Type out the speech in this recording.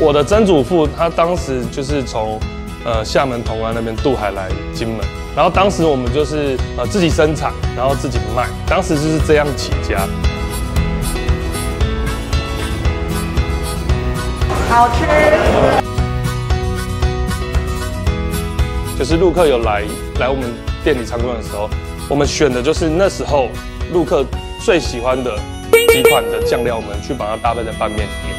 我的曾祖父他当时就是从呃厦门同安那边渡海来金门，然后当时我们就是呃自己生产，然后自己卖，当时就是这样起家。好吃。就是陆客有来来我们店里参观的时候，我们选的就是那时候陆客最喜欢的几款的酱料，我们去把它搭配在拌面里面。